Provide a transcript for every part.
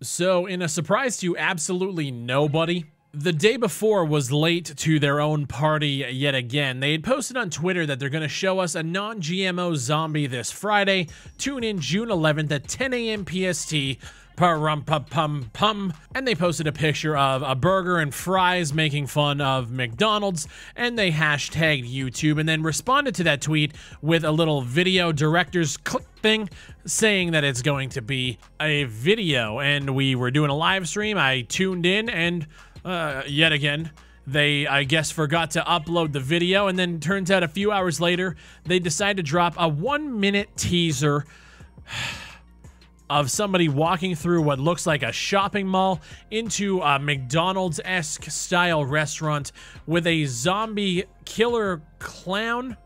So, in a surprise to absolutely nobody, the day before was late to their own party yet again. They had posted on Twitter that they're going to show us a non GMO zombie this Friday. Tune in June 11th at 10 a.m. PST. Pum pum pum. And they posted a picture of a burger and fries making fun of McDonald's, and they hashtagged YouTube and then responded to that tweet with a little video director's clip thing saying that it's going to be a video. And we were doing a live stream. I tuned in, and uh, yet again, they, I guess, forgot to upload the video, and then turns out a few hours later, they decide to drop a one minute teaser of somebody walking through what looks like a shopping mall into a McDonald's esque style restaurant with a zombie killer clown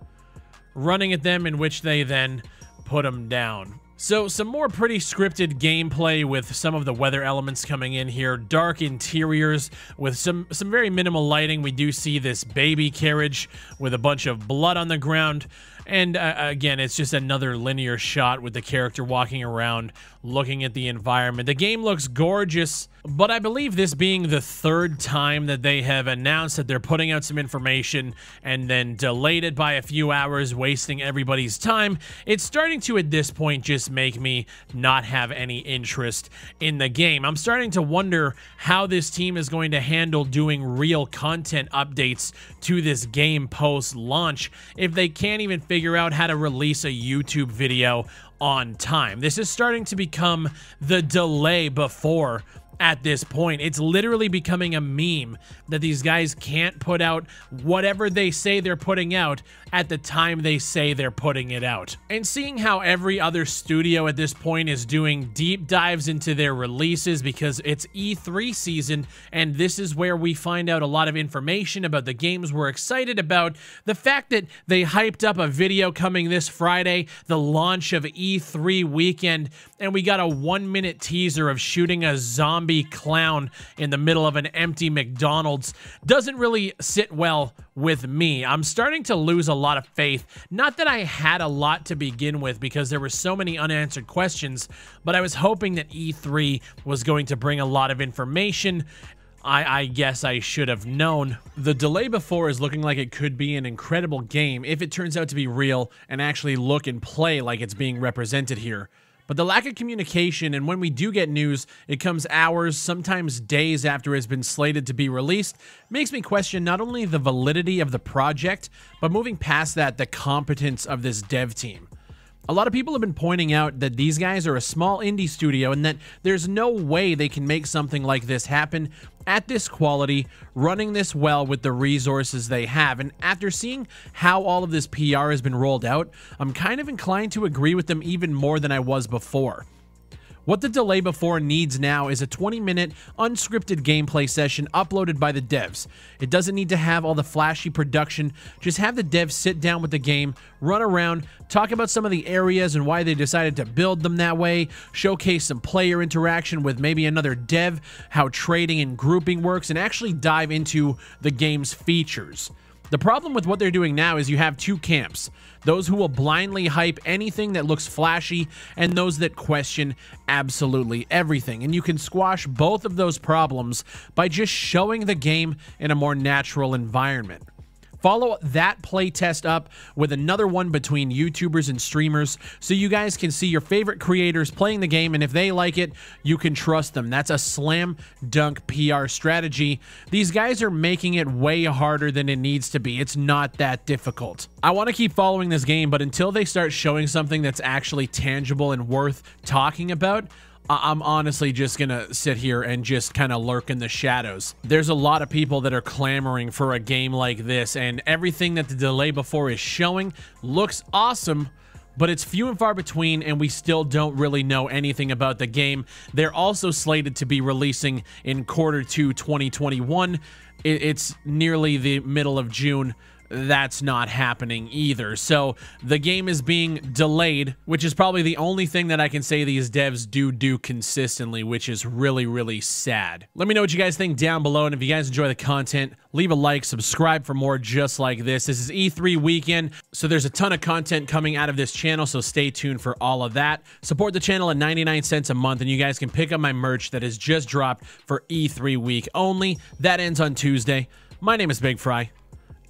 running at them, in which they then put him down. So, some more pretty scripted gameplay with some of the weather elements coming in here. Dark interiors with some, some very minimal lighting. We do see this baby carriage with a bunch of blood on the ground. And uh, again, it's just another linear shot with the character walking around, looking at the environment. The game looks gorgeous, but I believe this being the third time that they have announced that they're putting out some information and then delayed it by a few hours, wasting everybody's time, it's starting to at this point just make me not have any interest in the game. I'm starting to wonder how this team is going to handle doing real content updates to this game post launch if they can't even figure out how to release a YouTube video on time. This is starting to become the delay before at this point. It's literally becoming a meme that these guys can't put out whatever they say they're putting out at the time they say they're putting it out. And seeing how every other studio at this point is doing deep dives into their releases because it's E3 season and this is where we find out a lot of information about the games we're excited about. The fact that they hyped up a video coming this Friday, the launch of E3 weekend, and we got a one minute teaser of shooting a zombie clown in the middle of an empty McDonald's doesn't really sit well with me. I'm starting to lose a lot of faith. Not that I had a lot to begin with because there were so many unanswered questions, but I was hoping that E3 was going to bring a lot of information. I, I, guess I should have known. The delay before is looking like it could be an incredible game if it turns out to be real and actually look and play like it's being represented here. But the lack of communication, and when we do get news, it comes hours, sometimes days after it's been slated to be released, makes me question not only the validity of the project, but moving past that, the competence of this dev team. A lot of people have been pointing out that these guys are a small indie studio and that there's no way they can make something like this happen at this quality, running this well with the resources they have. And after seeing how all of this PR has been rolled out, I'm kind of inclined to agree with them even more than I was before. What the delay before needs now is a 20 minute unscripted gameplay session uploaded by the devs. It doesn't need to have all the flashy production, just have the devs sit down with the game, run around, talk about some of the areas and why they decided to build them that way, showcase some player interaction with maybe another dev, how trading and grouping works, and actually dive into the game's features. The problem with what they're doing now is you have two camps those who will blindly hype anything that looks flashy, and those that question absolutely everything. And you can squash both of those problems by just showing the game in a more natural environment. Follow that playtest up with another one between YouTubers and streamers so you guys can see your favorite creators playing the game, and if they like it, you can trust them. That's a slam dunk PR strategy. These guys are making it way harder than it needs to be. It's not that difficult. I want to keep following this game, but until they start showing something that's actually tangible and worth talking about, I'm honestly just going to sit here and just kind of lurk in the shadows. There's a lot of people that are clamoring for a game like this, and everything that the delay before is showing looks awesome, but it's few and far between, and we still don't really know anything about the game. They're also slated to be releasing in quarter two 2021. It's nearly the middle of June that's not happening either. So the game is being delayed, which is probably the only thing that I can say these devs do do consistently, which is really, really sad. Let me know what you guys think down below. And if you guys enjoy the content, leave a like, subscribe for more just like this. This is E3 weekend, so there's a ton of content coming out of this channel, so stay tuned for all of that. Support the channel at 99 cents a month, and you guys can pick up my merch that has just dropped for E3 week only. That ends on Tuesday. My name is Bigfry